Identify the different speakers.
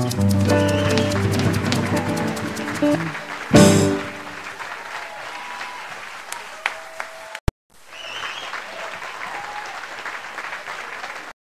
Speaker 1: 嗯。